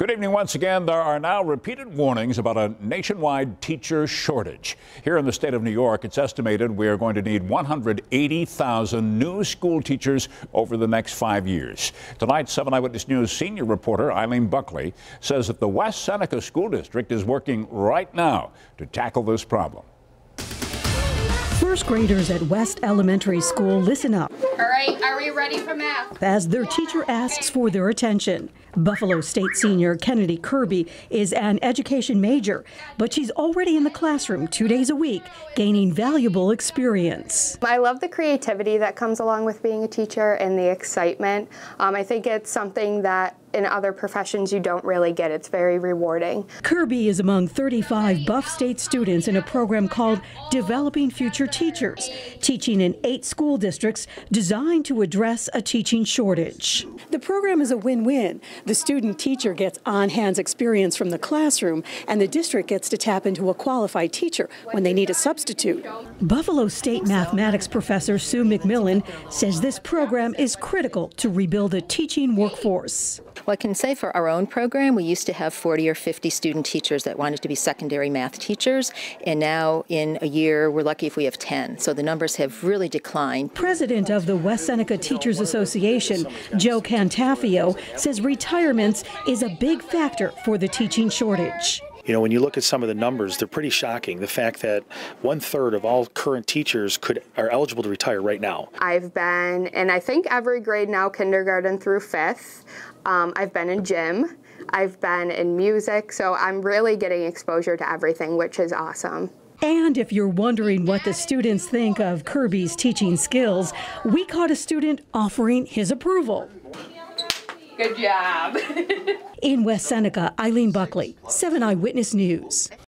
Good evening once again. There are now repeated warnings about a nationwide teacher shortage. Here in the state of New York, it's estimated we are going to need 180,000 new school teachers over the next five years. Tonight, 7 Eyewitness News senior reporter Eileen Buckley says that the West Seneca School District is working right now to tackle this problem. First graders at West Elementary School listen up. All right, are we ready for math? As their teacher asks for their attention. Buffalo State senior Kennedy Kirby is an education major, but she's already in the classroom two days a week, gaining valuable experience. I love the creativity that comes along with being a teacher and the excitement. Um, I think it's something that in other professions you don't really get. It's very rewarding. Kirby is among 35 Buff State students in a program called Developing Future Teachers, teaching in eight school districts designed to address a teaching shortage. The program is a win-win. The student teacher gets on-hands experience from the classroom, and the district gets to tap into a qualified teacher when they need a substitute. Buffalo State mathematics professor Sue McMillan says this program is critical to rebuild a teaching workforce. Well, I can say for our own program, we used to have 40 or 50 student teachers that wanted to be secondary math teachers, and now in a year, we're lucky if we have 10. So the numbers have really declined. President of the West Seneca Teachers Association, Joe Cantafio, says retirements is a big factor for the teaching shortage. You know, when you look at some of the numbers, they're pretty shocking. The fact that one third of all current teachers could are eligible to retire right now. I've been in, I think, every grade now, kindergarten through fifth. Um, I've been in gym. I've been in music. So I'm really getting exposure to everything, which is awesome. And if you're wondering what the students think of Kirby's teaching skills, we caught a student offering his approval. Good job. In West Seneca, Eileen Buckley, 7 Eyewitness News.